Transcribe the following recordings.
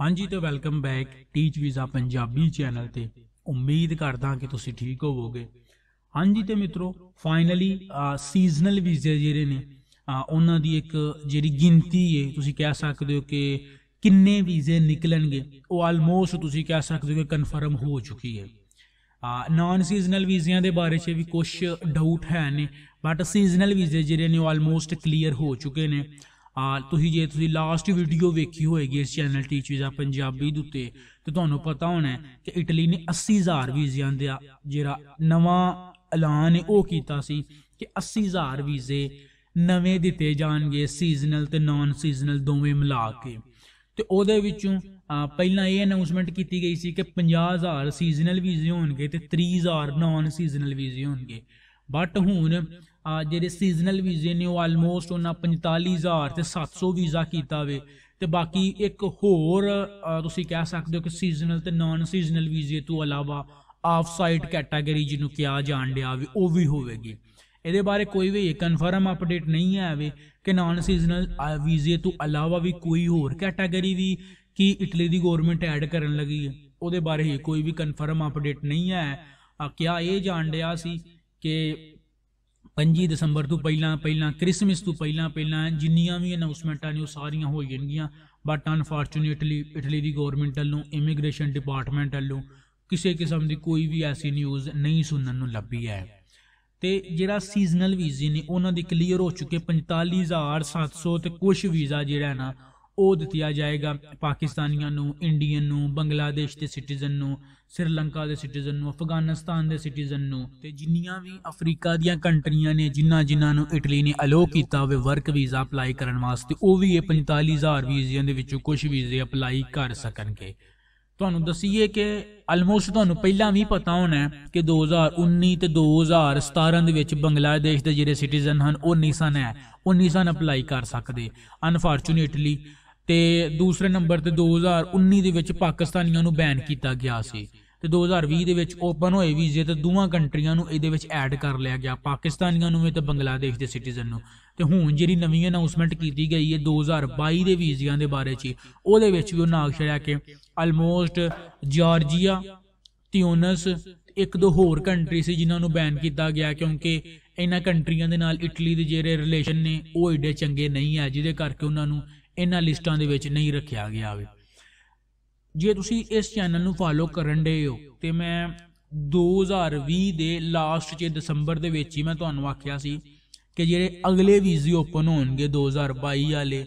ਹਾਂਜੀ ਤੇ welcome back Teach Visa Punjabi channel ਤੇ। ਉਮੀਦ ਕਰਦਾ ਕਿ ਤੁਸੀਂ ਠੀਕ ਹੋਵੋਗੇ। ਹਾਂਜੀ ਤੇ ਮਿੱਤਰੋ ਫਾਈਨਲੀ ਸੀਜ਼ਨਲ ਵੀਜ਼ੇ ਜਿਹੜੇ ਨੇ ਉਹਨਾਂ ਦੀ ਇੱਕ ਜਿਹੜੀ ਗਿਣਤੀ ਹੈ ਤੁਸੀਂ ਕਹਿ ਸਕਦੇ ਹੋ ਕਿ ਕਿੰਨੇ ਵੀਜ਼ੇ ਨਿਕਲਣਗੇ, ਉਹ ਆਲਮੋਸਟ ਤੁਸੀਂ ਕਹਿ ਸਕਦੇ ਹੋ ਕਿ ਕਨਫਰਮ ਹੋ ਚੁੱਕੀ ਹੈ ਨਾਨ ਸੀਜ਼ਨਲ ਵੀਜ਼ਿਆਂ ਦੇ ਬਾਰੇ 'ਚ ਵੀ ਕੁਝ ਡਾਊਟ ਹੈ ਨੇ ਬਟ ਸੀਜ਼ਨਲ ਵੀਜ਼ੇ ਜਿਹੜੇ ਨੇ, ਉਹ ਆਲਮੋਸਟ ਕਲੀਅਰ ਹੋ ਚੁੱਕੇ ਨੇ। ਆ ਤੁਸੀਂ ਜੇ ਤੁਸੀਂ ਲਾਸਟ ਵੀਡੀਓ ਵੇਖੀ ਹੋਏਗੀ ਇਸ ਚੈਨਲ ਟੀਚ ਵੀਜ਼ਾ ਪੰਜਾਬੀ ਦੇ ਉੱਤੇ ਤੇ ਤੁਹਾਨੂੰ ਪਤਾ ਹੋਣਾ ਹੈ ਕਿ ਇਟਲੀ ਨੇ 80000 ਵੀਜ਼ਿਆਂ ਦਾ ਜਿਹੜਾ ਨਵਾਂ ਐਲਾਨ ਹੈ ਉਹ ਕੀਤਾ ਸੀ ਕਿ 80000 ਵੀਜ਼ੇ ਨਵੇਂ ਦਿੱਤੇ ਜਾਣਗੇ ਸੀਜ਼ਨਲ ਤੇ ਨਾਨ ਸੀਜ਼ਨਲ ਦੋਵੇਂ ਮਿਲਾ ਕੇ ਤੇ ਉਹਦੇ ਵਿੱਚੋਂ ਅਹ, ਪਹਿਲਾਂ ਇਹ ਅਨਾਉਂਸਮੈਂਟ ਕੀਤੀ ਗਈ ਸੀ ਕਿ 50000 ਸੀਜ਼ਨਲ ਵੀਜ਼ੇ ਹੋਣਗੇ ਤੇ 30000 ਨਾਨ ਸੀਜ਼ਨਲ ਵੀਜ਼ੇ ਹੋਣਗੇ ਬਟ ਹੁਣ ਅਹ, ਜਿਹੜੇ ਸੀਜ਼ਨਲ ਵੀਜ਼ੇ ਨੇ ਉਹ ਆਲਮੋਸਟ ਉਹਨਾਂ 45000 ਤੇ 700 ਵੀਜ਼ਾ ਕੀਤਾ ਵੇ ਤੇ ਬਾਕੀ ਇੱਕ ਹੋਰ ਅਹ, ਤੁਸੀਂ ਕਹਿ ਸਕਦੇ ਹੋ ਕਿ ਸੀਜ਼ਨਲ ਤੇ ਨਾਨ ਸੀਜ਼ਨਲ ਵੀਜ਼ੇ ਤੋਂ ਇਲਾਵਾ ਆਫ ਸਾਈਟ ਕੈਟਾਗਰੀ ਜਿਹਨੂੰ ਕਿਹਾ ਜਾਣ ਡਿਆ ਵੀ ਉਹ ਵੀ ਹੋਵੇਗੀ ਇਹਦੇ ਬਾਰੇ ਕੋਈ ਵੀ ਕਨਫਰਮ ਅਪਡੇਟ ਨਹੀਂ ਹੈ ਵੇ ਕਿ ਨਾਨ ਸੀਜ਼ਨਲ ਵੀਜ਼ੇ ਤੋਂ ਇਲਾਵਾ ਵੀ ਕੋਈ ਹੋਰ ਕੈਟਾਗਰੀ ਵੀ ਕੀ ਇਟਲੀ ਦੀ ਗਵਰਨਮੈਂਟ ਐਡ ਕਰਨ ਲੱਗੀ ਹੈ ਉਹਦੇ ਬਾਰੇ ਕੋਈ ਵੀ ਕਨਫਰਮ ਅਪਡੇਟ ਨਹੀਂ ਹੈ ਅ, ਕਿਆ ਇਹ ਜਾਣ ਡਿਆ ਸੀ ਕਿ 25 ਦਸੰਬਰ ਤੋਂ ਪਹਿਲਾਂ ਪਹਿਲਾਂ ਕ੍ਰਿਸਮਸ ਤੋਂ ਪਹਿਲਾਂ ਪਹਿਲਾਂ ਜਿੰਨੀਆਂ ਵੀ ਅਨਾਉਂਸਮੈਂਟਾਂ ਨੇ ਉਹ ਸਾਰੀਆਂ ਹੋ ਜਾਣਗੀਆਂ ਬਟ ਅਨਫੋਰਚੂਨੇਟਲੀ ਇਟਲੀ ਦੀ ਗਵਰਨਮੈਂਟ ਵੱਲੋਂ ਇਮੀਗ੍ਰੇਸ਼ਨ ਡਿਪਾਰਟਮੈਂਟ ਵੱਲੋਂ ਕਿਸੇ ਕਿਸਮ ਦੀ ਕੋਈ ਵੀ ਐਸੀ ਨਿਊਜ਼ ਨਹੀਂ ਸੁਣਨ ਨੂੰ ਲੱਭੀ ਹੈ ਤੇ ਜਿਹੜਾ ਸੀਜ਼ਨਲ ਵੀਜ਼ੇ ਨੇ ਉਹਨਾਂ ਦੇ ਕਲੀਅਰ ਹੋ ਚੁੱਕੇ 45700 ਤੇ ਕੁਝ ਵੀਜ਼ਾ ਜਿਹੜਾ ਹੈ ਨਾ ਉਹ ਦਿੱਤਿਆ ਜਾਏਗਾ ਪਾਕਿਸਤਾਨੀਆਂ ਨੂੰ ਇੰਡੀਅਨ ਨੂੰ ਬੰਗਲਾਦੇਸ਼ ਦੇ ਸਿਟੀਜ਼ਨ ਨੂੰ ਸ੍ਰੀਲੰਕਾ ਦੇ ਸਿਟੀਜ਼ਨ ਨੂੰ ਅਫਗਾਨਿਸਤਾਨ ਦੇ ਸਿਟੀਜ਼ਨ ਨੂੰ ਤੇ ਜਿੰਨੀਆਂ ਵੀ ਅਫਰੀਕਾ ਦੀਆਂ ਕੰਟਰੀਆਂ ਨੇ ਜਿਨ੍ਹਾਂ ਜਿਨ੍ਹਾਂ ਨੂੰ ਇਟਲੀ ਨੇ ਅਲੋ ਕੀਤਾ ਹੋਵੇ ਵਰਕ ਵੀਜ਼ਾ ਅਪਲਾਈ ਕਰਨ ਵਾਸਤੇ ਉਹ ਵੀ ਇਹ 45000 ਵੀਜ਼ਿਆਂ ਦੇ ਵਿੱਚੋਂ ਕੁਝ ਵੀਜ਼ੇ ਅਪਲਾਈ ਕਰ ਸਕਣਗੇ ਤੁਹਾਨੂੰ ਦਸੀਏ ਕਿ ਆਲਮੋਸਟ ਤੁਹਾਨੂੰ ਪਹਿਲਾਂ ਵੀ ਪਤਾ ਹੋਣਾ ਹੈ ਕਿ 2019 ਤੇ 2017 ਦੇ ਵਿੱਚ ਬੰਗਲਾਦੇਸ਼ ਦੇ ਜਿਹੜੇ ਸਿਟੀਜ਼ਨ ਹਨ ਉਹ ਨਹੀਂ ਸਨ ਹੈ ਉਹ ਨਹੀਂ ਸਨ ਅਪਲਾਈ ਕਰ ਸਕਦੇ ਅਨਫੋਰਚੂਨੇਟਲੀ ਤੇ ਦੂਸਰੇ ਨੰਬਰ ਤੇ 2019 ਦੇ ਵਿੱਚ ਪਾਕਿਸਤਾਨੀਆਂ ਨੂੰ ਬੈਨ ਕੀਤਾ ਗਿਆ ਸੀ ਤੇ 2020 ਦੇ ਵਿੱਚ ਓਪਨ ਹੋਏ ਵੀਜ਼ੇ ਤੇ ਦੋਵਾਂ ਕੰਟਰੀਆਂ ਨੂੰ ਇਹਦੇ ਵਿੱਚ ਐਡ ਕਰ ਲਿਆ ਗਿਆ ਪਾਕਿਸਤਾਨੀਆਂ ਨੂੰ ਵੀ ਤੇ ਬੰਗਲਾਦੇਸ਼ ਦੇ ਸਿਟੀਜ਼ਨ ਨੂੰ ਤੇ ਹੁਣ ਜਿਹੜੀ ਨਵੀਂ ਅਨਾਉਂਸਮੈਂਟ ਕੀਤੀ ਗਈ ਹੈ 2022 ਦੇ ਵੀਜ਼ਿਆਂ ਦੇ ਬਾਰੇ 'ਚ ਉਹਦੇ ਵਿੱਚ ਵੀ ਉਹ ਨਾਗਸ਼ ਹੈ ਕਿ ਆਲਮੋਸਟ ਜਾਰਜੀਆ ਟਿਊਨਸ ਇੱਕ ਦੋ ਹੋਰ ਕੰਟਰੀ ਸੀ ਜਿਨ੍ਹਾਂ ਨੂੰ ਬੈਨ ਕੀਤਾ ਗਿਆ ਕਿਉਂਕਿ ਇਹਨਾਂ ਕੰਟਰੀਆਂ ਦੇ ਨਾਲ ਇਟਲੀ ਦੇ ਜਿਹੜੇ ਰਿਲੇਸ਼ਨ ਨੇ ਉਹ ਏਡੇ ਚੰਗੇ ਨਹੀਂ ਹੈ ਜਿਹਦੇ ਕਰਕੇ ਉਹਨਾਂ ਨੂੰ ਇਹਨਾਂ ਲਿਸਟਾਂ ਦੇ ਵਿੱਚ ਨਹੀਂ ਰੱਖਿਆ ਗਿਆ ਵੇ ਜੇ ਤੁਸੀਂ ਇਸ ਚੈਨਲ ਨੂੰ ਫਾਲੋ ਕਰਨ ਦੇ ਹੋ ਤੇ ਮੈਂ 2020 ਦੇ ਲਾਸਟ 'ਚ ਦਸੰਬਰ ਦੇ ਵਿੱਚ ਹੀ ਮੈਂ ਤੁਹਾਨੂੰ ਆਖਿਆ ਸੀ ਕਿ ਜਿਹੜੇ ਅਗਲੇ ਵੀਜ਼ੇ ਓਪਨ ਹੋਣਗੇ 2022 ਵਾਲੇ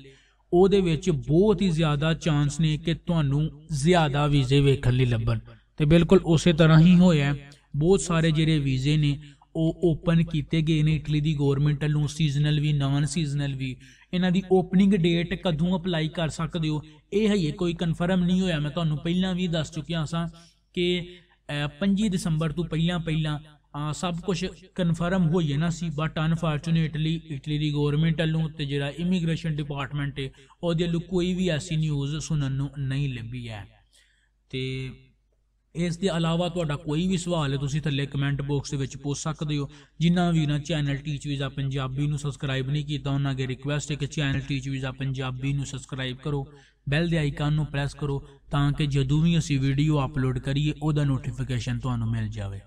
ਉਹਦੇ ਵਿੱਚ ਬਹੁਤ ਹੀ ਜ਼ਿਆਦਾ ਚਾਂਸ ਨੇ ਕਿ ਤੁਹਾਨੂੰ ਜ਼ਿਆਦਾ ਵੀਜ਼ੇ ਵੇਖਣ ਲਈ ਲੱਭਣ ਤੇ ਬਿਲਕੁਲ ਉਸੇ ਤਰ੍ਹਾਂ ਹੀ ਹੋਇਆ ਹੈ। ਬਹੁਤ ਸਾਰੇ ਜਿਹੜੇ ਵੀਜ਼ੇ ਨੇ ਉਹ ਓਪਨ ਕੀਤੇ ਗਏ ਨੇ ਇਟਲੀ ਦੀ ਗਵਰਨਮੈਂਟ ਵੱਲੋਂ ਸੀਜ਼ਨਲ ਵੀ ਨਾਨ ਸੀਜ਼ਨਲ ਵੀ ਇਹਨਾਂ ਦੀ ਓਪਨਿੰਗ ਡੇਟ ਕਦੋਂ ਅਪਲਾਈ ਕਰ ਸਕਦੇ ਹੋ ਇਹ ਹਜੇ ਕੋਈ ਕਨਫਰਮ ਨਹੀਂ ਹੋਇਆ ਮੈਂ ਤੁਹਾਨੂੰ ਪਹਿਲਾਂ ਵੀ ਦੱਸ ਚੁੱਕਿਆ ਸਾਂ ਕਿ ਅਹ, 25 ਦਸੰਬਰ ਤੋਂ ਪਹਿਲਾਂ ਪਹਿਲਾਂ ਅਹ, ਸਭ ਕੁਝ ਕਨਫਰਮ ਹੋ ਜਾਣਾ ਸੀ ਬਟ ਅਨਫੋਰਚੂਨੇਟਲੀ ਇਟਲੀ ਦੀ ਗਵਰਨਮੈਂਟ ਵੱਲੋਂ ਤੇ ਜਿਹੜਾ ਇਮੀਗ੍ਰੇਸ਼ਨ ਡਿਪਾਰਟਮੈਂਟ ਹੈ ਉਹਦੇ ਵੱਲੋਂ ਕੋਈ ਵੀ ਐਸੀ ਨਿਊਜ਼ ਸੁਣਨ ਨੂੰ ਨਹੀਂ ਲੱਭੀ ਹੈ ਤੇ ਇਸ ਦੇ ਇਲਾਵਾ ਤੁਹਾਡਾ ਕੋਈ ਵੀ ਸਵਾਲ ਹੈ, ਤੁਸੀਂ ਥੱਲੇ ਕਮੈਂਟ ਬਾਕਸ ਦੇ ਵਿੱਚ ਪੁੱਛ ਸਕਦੇ ਹੋ। ਜਿਨ੍ਹਾਂ ਵੀ ਨਾ ਚੈਨਲ ਟੀਚ ਵੀਜ਼ਾ ਪੰਜਾਬੀ ਨੂੰ ਸਬਸਕ੍ਰਾਈਬ ਨਹੀਂ ਕੀਤਾ, ਉਹਨਾਂ ਅੱਗੇ ਰਿਕੁਐਸਟ ਹੈ ਕਿ ਚੈਨਲ ਟੀਚ ਵੀਜ਼ਾ ਪੰਜਾਬੀ ਨੂੰ ਸਬਸਕ੍ਰਾਈਬ ਕਰੋ। ਬੈਲ ਦੇ ਆਈਕਨ ਨੂੰ ਪ੍ਰੈਸ ਕਰੋ ਤਾਂ ਕਿ ਜਦੋਂ ਵੀ ਅਸੀਂ ਵੀਡੀਓ ਅਪਲੋਡ ਕਰੀਏ, ਉਹਦਾ ਨੋਟੀਫਿਕੇਸ਼ਨ ਤੁਹਾਨੂੰ ਮਿਲ ਜਾਵੇ।